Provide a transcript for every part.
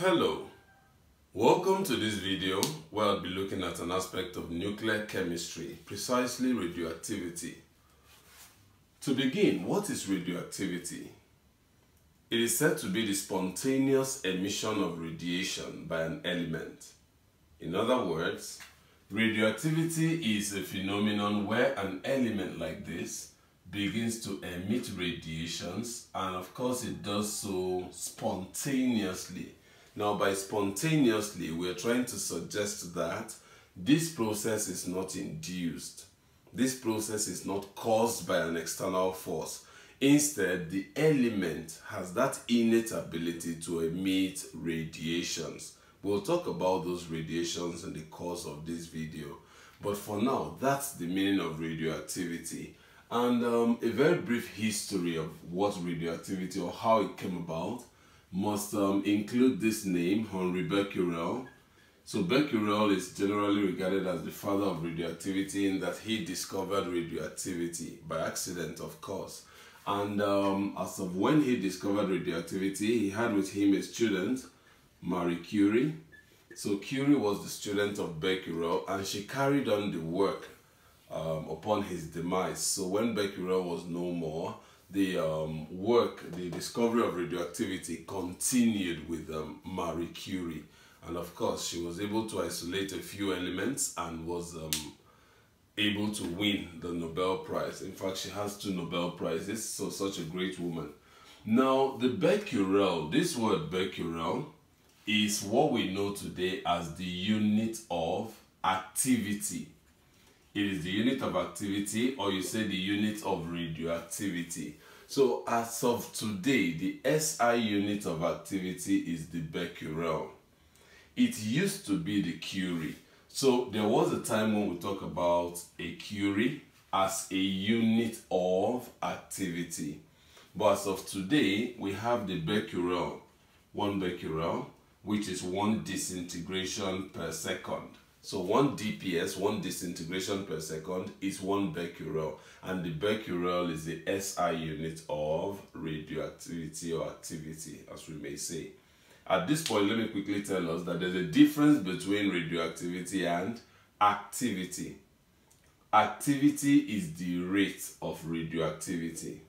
Hello, welcome to this video where I'll be looking at an aspect of nuclear chemistry, precisely radioactivity. To begin, what is radioactivity? It is said to be the spontaneous emission of radiation by an element. In other words, radioactivity is a phenomenon where an element like this begins to emit radiations and of course it does so spontaneously. Now by spontaneously we are trying to suggest that this process is not induced. This process is not caused by an external force. Instead, the element has that innate ability to emit radiations. We'll talk about those radiations in the course of this video. But for now, that's the meaning of radioactivity. And um, a very brief history of what radioactivity or how it came about must um, include this name, Henri Becquerel. So Becquerel is generally regarded as the father of radioactivity in that he discovered radioactivity by accident, of course. And um, as of when he discovered radioactivity, he had with him a student, Marie Curie. So Curie was the student of Becquerel and she carried on the work um, upon his demise. So when Becquerel was no more, the um, work, the discovery of radioactivity continued with um, Marie Curie. And of course, she was able to isolate a few elements and was um, able to win the Nobel Prize. In fact, she has two Nobel Prizes, so such a great woman. Now, the Becquerel, this word Becquerel, is what we know today as the unit of activity it is the unit of activity or you say the unit of radioactivity. So as of today, the SI unit of activity is the becquerel. It used to be the curie. So there was a time when we talk about a curie as a unit of activity. But as of today, we have the becquerel, one becquerel, which is one disintegration per second. So one DPS, one disintegration per second, is one becquerel. And the becquerel is the SI unit of radioactivity or activity, as we may say. At this point, let me quickly tell us that there's a difference between radioactivity and activity. Activity is the rate of radioactivity.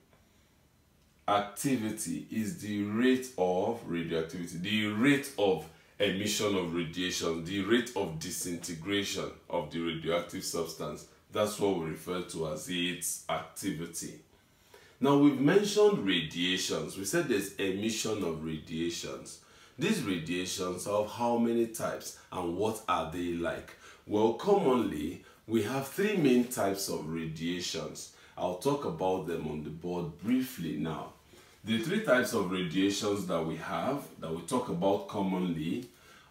Activity is the rate of radioactivity, the rate of emission of radiation, the rate of disintegration of the radioactive substance. That's what we refer to as its activity. Now we've mentioned radiations. We said there's emission of radiations. These radiations are of how many types and what are they like? Well, commonly we have three main types of radiations. I'll talk about them on the board briefly now. The three types of radiations that we have, that we talk about commonly,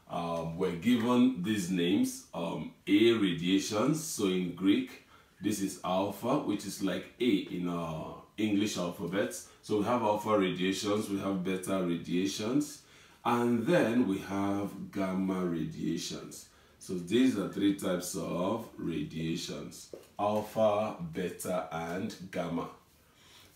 um, were given these names, um, A radiations, so in Greek, this is alpha, which is like A in our English alphabet. So we have alpha radiations, we have beta radiations, and then we have gamma radiations. So these are three types of radiations, alpha, beta, and gamma.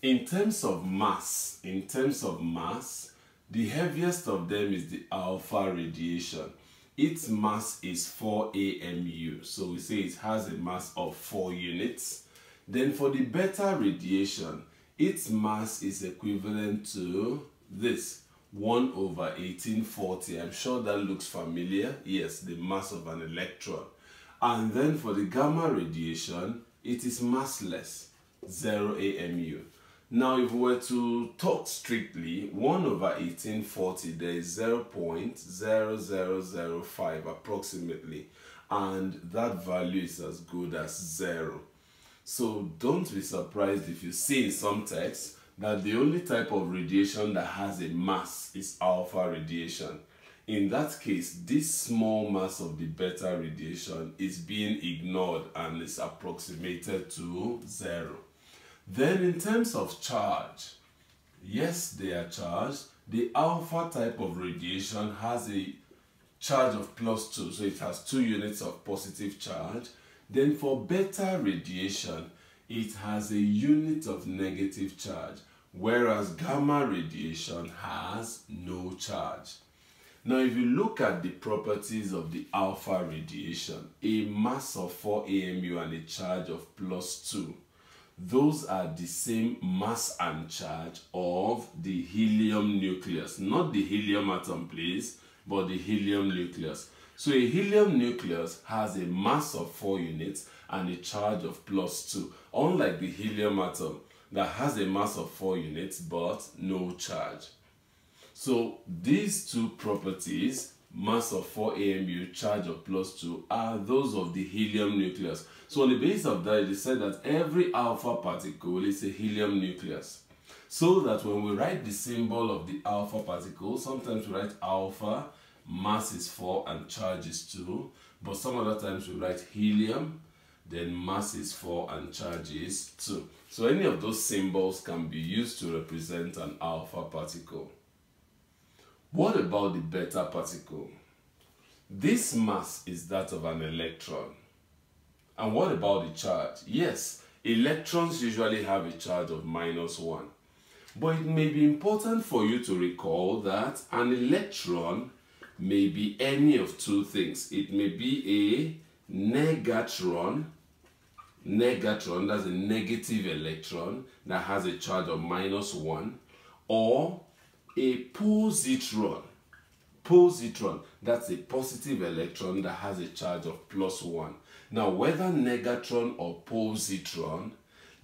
In terms of mass, in terms of mass, the heaviest of them is the alpha radiation. Its mass is 4 AMU, so we say it has a mass of 4 units. Then for the beta radiation, its mass is equivalent to this, 1 over 1840. I'm sure that looks familiar. Yes, the mass of an electron. And then for the gamma radiation, it is massless, 0 AMU. Now, if we were to talk strictly, 1 over 1840, there is 0 0.0005 approximately, and that value is as good as 0. So don't be surprised if you see in some texts that the only type of radiation that has a mass is alpha radiation. In that case, this small mass of the beta radiation is being ignored and is approximated to 0. Then in terms of charge, yes, they are charged. The alpha type of radiation has a charge of plus 2, so it has 2 units of positive charge. Then for beta radiation, it has a unit of negative charge, whereas gamma radiation has no charge. Now, if you look at the properties of the alpha radiation, a mass of 4 AMU and a charge of plus 2, those are the same mass and charge of the helium nucleus. Not the helium atom, please, but the helium nucleus. So a helium nucleus has a mass of 4 units and a charge of plus 2, unlike the helium atom that has a mass of 4 units but no charge. So these two properties, mass of 4 AMU, charge of plus 2, are those of the helium nucleus. So on the basis of that, it is said that every alpha particle is a helium nucleus. So that when we write the symbol of the alpha particle, sometimes we write alpha, mass is 4 and charge is 2. But some other times we write helium, then mass is 4 and charge is 2. So any of those symbols can be used to represent an alpha particle. What about the beta particle? This mass is that of an electron. And what about the charge? Yes, electrons usually have a charge of minus 1. But it may be important for you to recall that an electron may be any of two things. It may be a negatron, negatron, that's a negative electron that has a charge of minus 1, or a positron. Positron, that's a positive electron that has a charge of plus 1. Now, whether negatron or positron,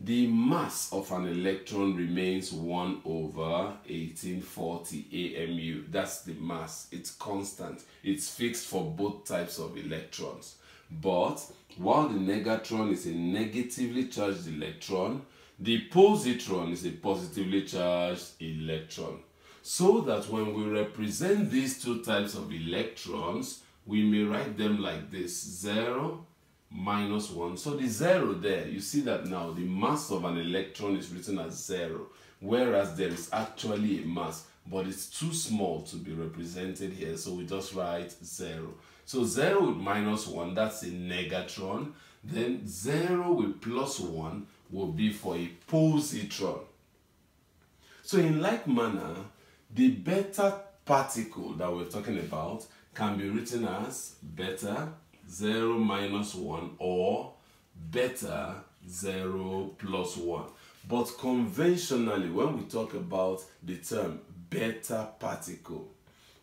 the mass of an electron remains 1 over 1840 AMU. That's the mass. It's constant. It's fixed for both types of electrons. But while the negatron is a negatively charged electron, the positron is a positively charged electron. So that when we represent these two types of electrons, we may write them like this, 0, minus 1. So the 0 there, you see that now the mass of an electron is written as 0, whereas there is actually a mass, but it's too small to be represented here, so we just write 0. So 0 with minus 1, that's a negatron. Then 0 with plus 1 will be for a positron. So in like manner, the beta particle that we're talking about can be written as beta 0 minus 1 or beta 0 plus 1. But conventionally, when we talk about the term beta particle,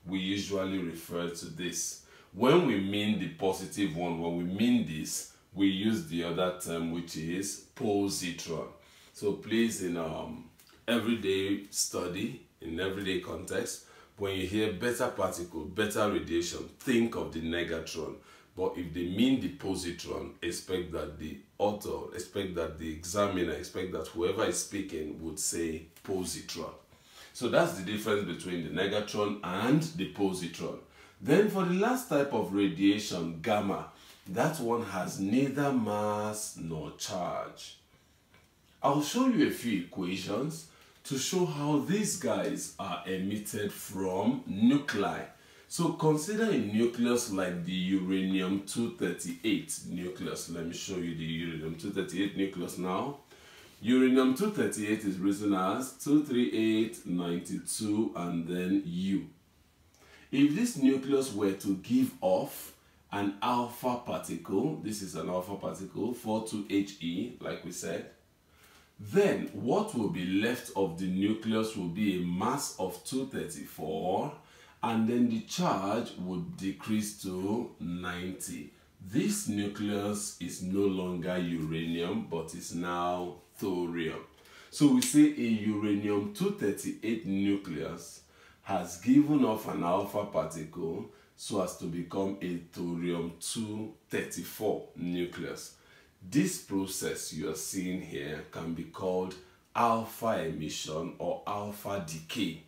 we usually refer to this. When we mean the positive one, when we mean this, we use the other term which is positron. So please, in um, everyday study, in everyday context, when you hear beta particle, beta radiation, think of the negatron. But if they mean the positron, expect that the author, expect that the examiner, expect that whoever is speaking would say positron. So that's the difference between the negatron and the positron. Then for the last type of radiation, gamma, that one has neither mass nor charge. I'll show you a few equations to show how these guys are emitted from nuclei. So consider a nucleus like the uranium-238 nucleus. Let me show you the uranium-238 nucleus now. Uranium-238 is written as 23892 and then U. If this nucleus were to give off an alpha particle, this is an alpha particle, 42He, like we said, then what will be left of the nucleus will be a mass of 234 and then the charge would decrease to 90. This nucleus is no longer uranium but is now thorium. So we say a uranium-238 nucleus has given off an alpha particle so as to become a thorium-234 nucleus. This process you are seeing here can be called alpha emission or alpha decay.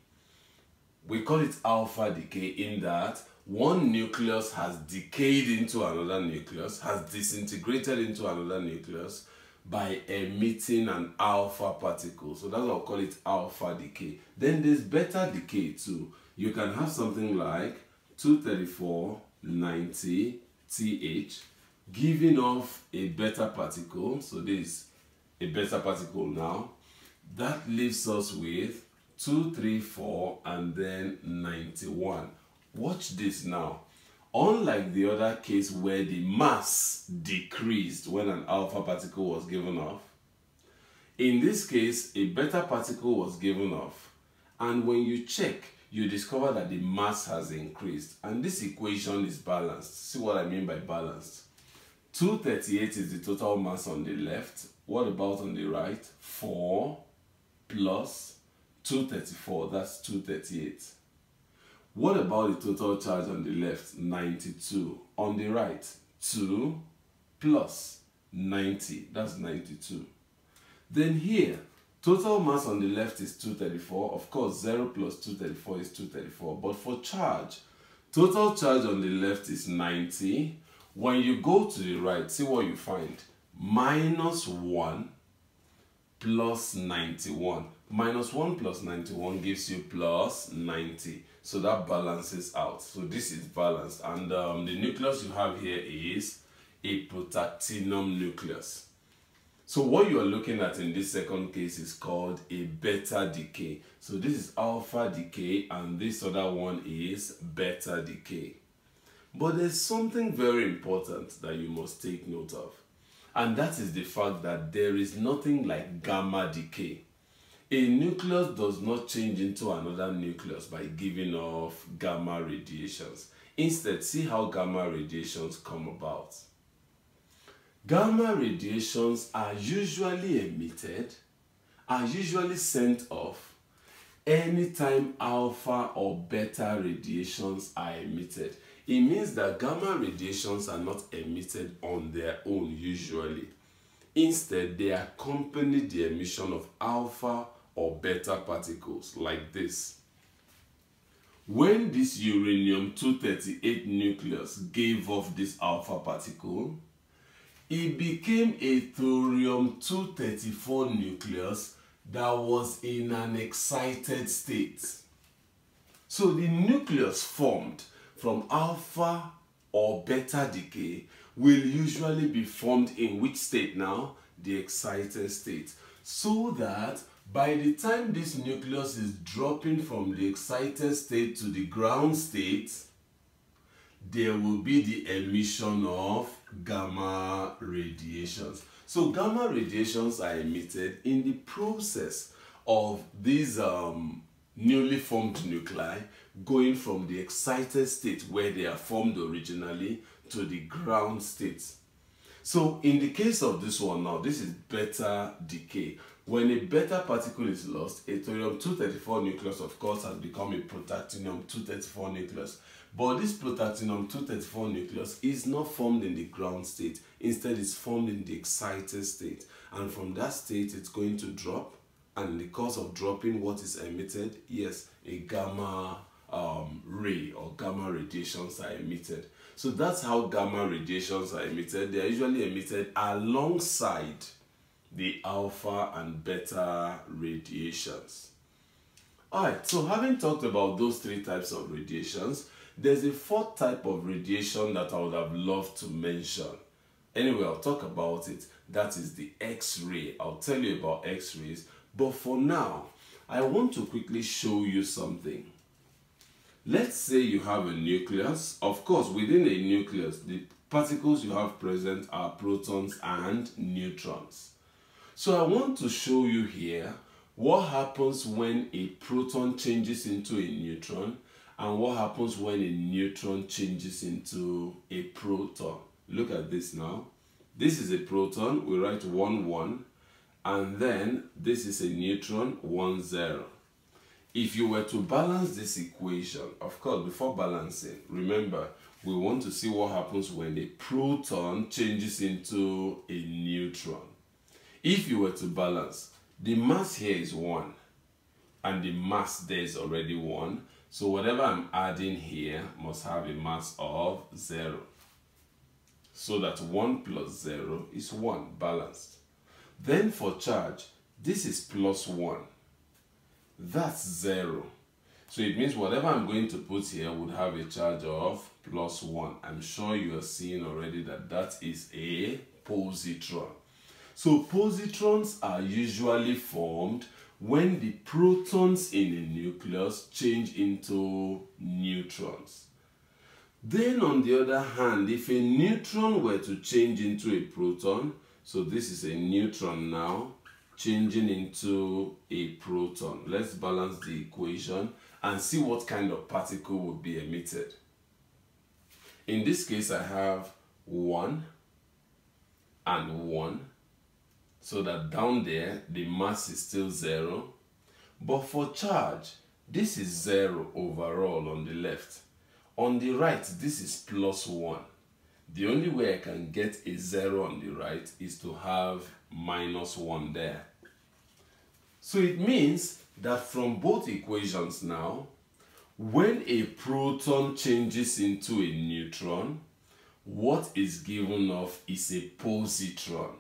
We call it alpha decay in that one nucleus has decayed into another nucleus, has disintegrated into another nucleus by emitting an alpha particle. So that's why we call it alpha decay. Then there's beta decay too. You can have something like 234 90 TH giving off a beta particle. So this a beta particle now. That leaves us with 2, 3, 4 and then 91. Watch this now. Unlike the other case where the mass decreased when an alpha particle was given off, in this case, a beta particle was given off. And when you check, you discover that the mass has increased. And this equation is balanced. See what I mean by balanced? 238 is the total mass on the left. What about on the right? 4 plus 234, that's 238. What about the total charge on the left? 92. On the right, 2 plus 90, that's 92. Then here, total mass on the left is 234. Of course, 0 plus 234 is 234. But for charge, total charge on the left is 90. When you go to the right, see what you find. Minus 1 plus 91. Minus 1 plus 91 gives you plus 90. So that balances out. So this is balanced. And um, the nucleus you have here is a protactinium nucleus. So what you are looking at in this second case is called a beta decay. So this is alpha decay and this other one is beta decay. But there's something very important that you must take note of. And that is the fact that there is nothing like gamma decay. A nucleus does not change into another nucleus by giving off gamma radiations. Instead, see how gamma radiations come about. Gamma radiations are usually emitted, are usually sent off anytime alpha or beta radiations are emitted. It means that gamma radiations are not emitted on their own usually. Instead, they accompany the emission of alpha or beta particles like this. When this uranium-238 nucleus gave off this alpha particle, it became a thorium-234 nucleus that was in an excited state. So the nucleus formed from alpha or beta decay will usually be formed in which state now? The excited state. So that by the time this nucleus is dropping from the excited state to the ground state, there will be the emission of gamma radiations. So gamma radiations are emitted in the process of these um, newly formed nuclei going from the excited state where they are formed originally to the ground state. So in the case of this one now, this is beta decay. When a beta particle is lost, a thorium-234 nucleus of course has become a protactinium-234 nucleus. But this protactinium-234 nucleus is not formed in the ground state. Instead, it's formed in the excited state. And from that state, it's going to drop. And in the course of dropping, what is emitted? Yes, a gamma um, ray or gamma radiations are emitted. So that's how gamma radiations are emitted. They are usually emitted alongside the alpha and beta radiations. Alright, so having talked about those three types of radiations, there's a fourth type of radiation that I would have loved to mention. Anyway, I'll talk about it. That is the X-ray. I'll tell you about X-rays. But for now, I want to quickly show you something. Let's say you have a nucleus. Of course, within a nucleus, the particles you have present are protons and neutrons. So I want to show you here what happens when a proton changes into a neutron and what happens when a neutron changes into a proton. Look at this now. This is a proton, we write 1, 1, and then this is a neutron, 1, 0. If you were to balance this equation, of course, before balancing, remember, we want to see what happens when a proton changes into a neutron. If you were to balance, the mass here is 1 and the mass there is already 1. So whatever I'm adding here must have a mass of 0. So that 1 plus 0 is 1, balanced. Then for charge, this is plus 1. That's 0. So it means whatever I'm going to put here would have a charge of plus 1. I'm sure you are seeing already that that is a positron. So positrons are usually formed when the protons in a nucleus change into neutrons. Then on the other hand, if a neutron were to change into a proton, so this is a neutron now, changing into a proton. Let's balance the equation and see what kind of particle would be emitted. In this case, I have 1 and 1 so that down there the mass is still 0 but for charge this is 0 overall on the left on the right this is plus 1 the only way I can get a 0 on the right is to have minus 1 there so it means that from both equations now when a proton changes into a neutron what is given off is a positron.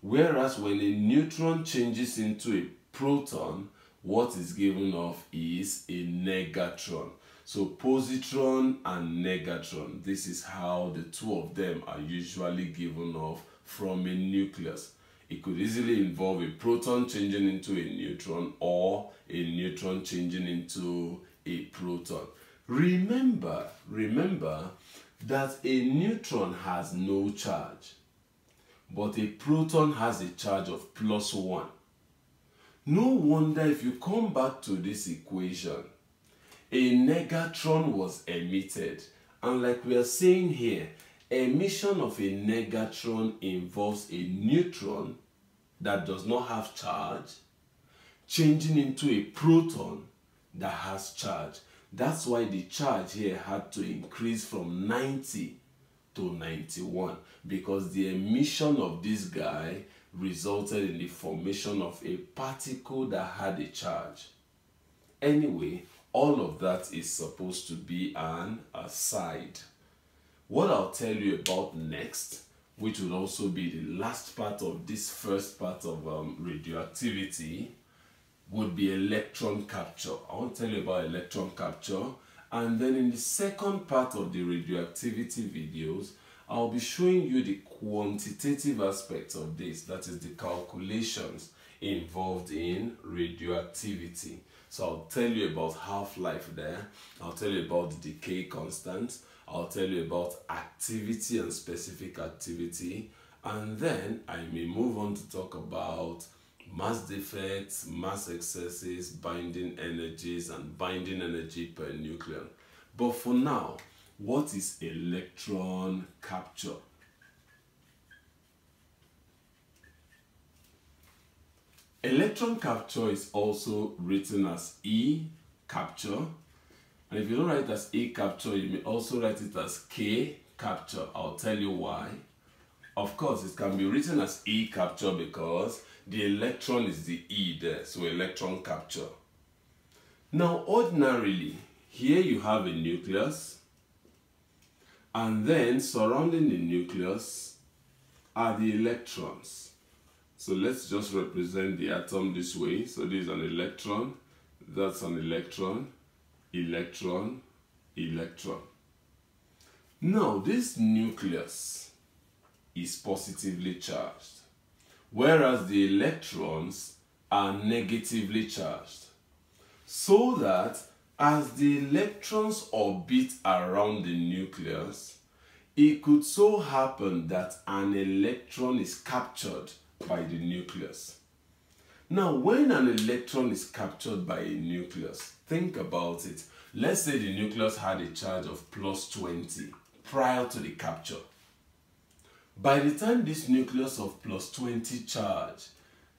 Whereas when a neutron changes into a proton, what is given off is a negatron. So positron and negatron, this is how the two of them are usually given off from a nucleus. It could easily involve a proton changing into a neutron or a neutron changing into a proton. Remember, remember that a neutron has no charge, but a proton has a charge of plus 1. No wonder if you come back to this equation, a negatron was emitted. And like we are saying here, emission of a negatron involves a neutron that does not have charge changing into a proton that has charge. That's why the charge here had to increase from 90 to 91 because the emission of this guy resulted in the formation of a particle that had a charge. Anyway, all of that is supposed to be an aside. What I'll tell you about next, which will also be the last part of this first part of um, radioactivity, would be electron capture. I want to tell you about electron capture. And then in the second part of the radioactivity videos, I'll be showing you the quantitative aspects of this, that is the calculations involved in radioactivity. So I'll tell you about half-life there, I'll tell you about the decay constant, I'll tell you about activity and specific activity, and then I may move on to talk about mass defects, mass excesses, binding energies, and binding energy per nucleon. But for now, what is electron capture? Electron capture is also written as E capture. And if you don't write it as E capture, you may also write it as K capture. I'll tell you why. Of course, it can be written as E capture because the electron is the E there, so electron capture. Now, ordinarily, here you have a nucleus, and then surrounding the nucleus are the electrons. So let's just represent the atom this way. So this is an electron, that's an electron, electron, electron. Now, this nucleus is positively charged whereas the electrons are negatively charged. So that as the electrons orbit around the nucleus, it could so happen that an electron is captured by the nucleus. Now, when an electron is captured by a nucleus, think about it. Let's say the nucleus had a charge of plus 20 prior to the capture. By the time this nucleus of plus 20 charge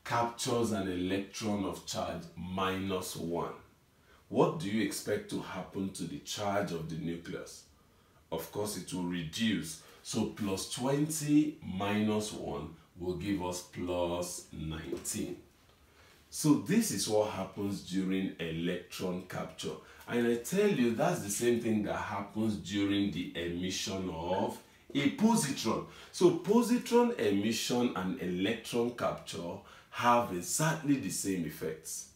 captures an electron of charge minus 1, what do you expect to happen to the charge of the nucleus? Of course, it will reduce. So plus 20 minus 1 will give us plus 19. So this is what happens during electron capture. And I tell you, that's the same thing that happens during the emission of a positron. So positron emission and electron capture have exactly the same effects.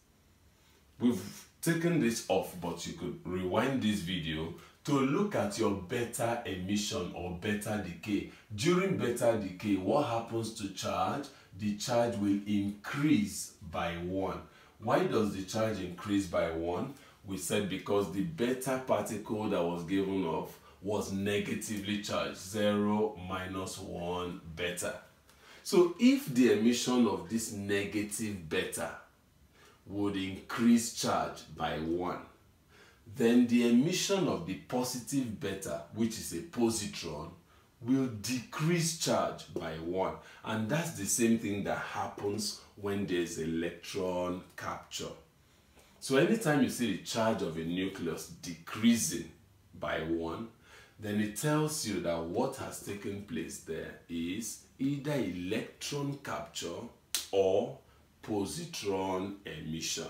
We've taken this off, but you could rewind this video to look at your beta emission or beta decay. During beta decay, what happens to charge? The charge will increase by 1. Why does the charge increase by 1? We said because the beta particle that was given off was negatively charged, 0 minus 1 beta. So if the emission of this negative beta would increase charge by 1, then the emission of the positive beta, which is a positron, will decrease charge by 1. And that's the same thing that happens when there's electron capture. So anytime you see the charge of a nucleus decreasing by 1, then it tells you that what has taken place there is either electron capture or positron emission.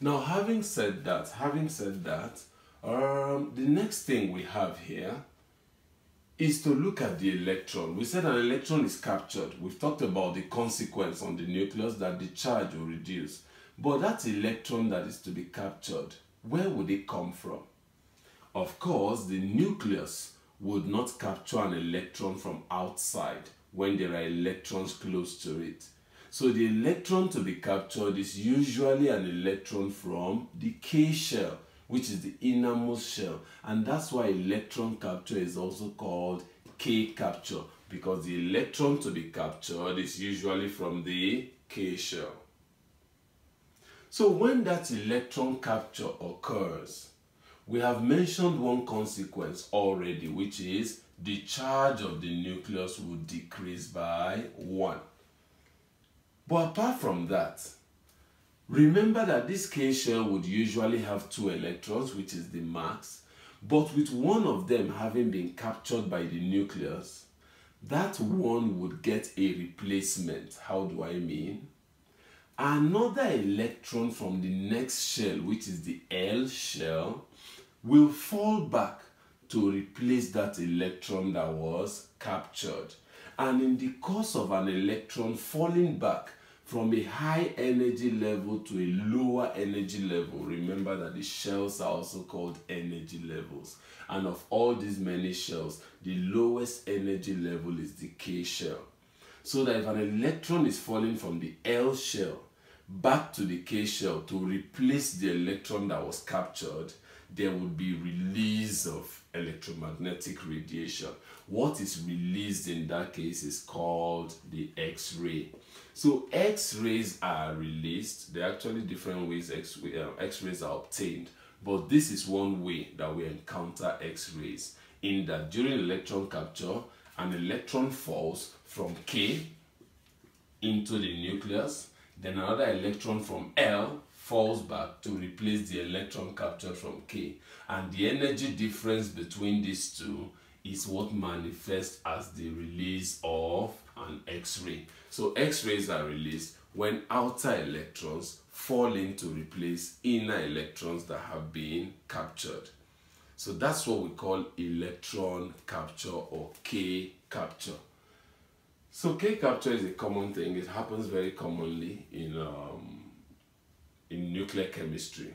Now, having said that, having said that, um, the next thing we have here is to look at the electron. We said an electron is captured. We've talked about the consequence on the nucleus that the charge will reduce. But that electron that is to be captured, where would it come from? Of course, the nucleus would not capture an electron from outside when there are electrons close to it. So the electron to be captured is usually an electron from the K shell, which is the innermost shell. And that's why electron capture is also called K capture, because the electron to be captured is usually from the K shell. So when that electron capture occurs, we have mentioned one consequence already, which is the charge of the nucleus will decrease by 1. But apart from that, remember that this K shell would usually have two electrons, which is the max, but with one of them having been captured by the nucleus, that one would get a replacement. How do I mean? Another electron from the next shell, which is the L shell, will fall back to replace that electron that was captured. And in the course of an electron falling back from a high energy level to a lower energy level, remember that the shells are also called energy levels. And of all these many shells, the lowest energy level is the K shell. So that if an electron is falling from the L shell back to the K shell to replace the electron that was captured, there would be release of electromagnetic radiation. What is released in that case is called the X-ray. So X-rays are released. There are actually different ways uh, X-rays are obtained. But this is one way that we encounter X-rays in that during electron capture, an electron falls from K into the nucleus, then another electron from L falls back to replace the electron captured from K. And the energy difference between these two is what manifests as the release of an X-ray. So X-rays are released when outer electrons fall in to replace inner electrons that have been captured. So that's what we call electron capture or K capture. So K capture is a common thing. It happens very commonly in um, in nuclear chemistry.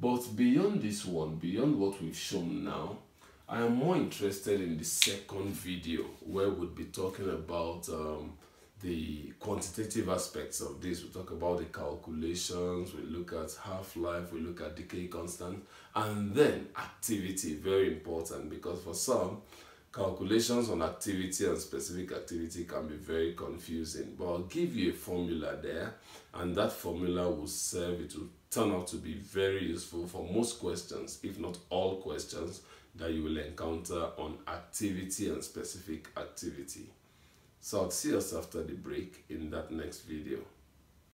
But beyond this one, beyond what we've shown now, I am more interested in the second video where we'll be talking about um, the quantitative aspects of this. We talk about the calculations, we look at half-life, we look at decay constant, and then activity, very important because for some, calculations on activity and specific activity can be very confusing but I'll give you a formula there and that formula will serve it will turn out to be very useful for most questions if not all questions that you will encounter on activity and specific activity. So I'll see us after the break in that next video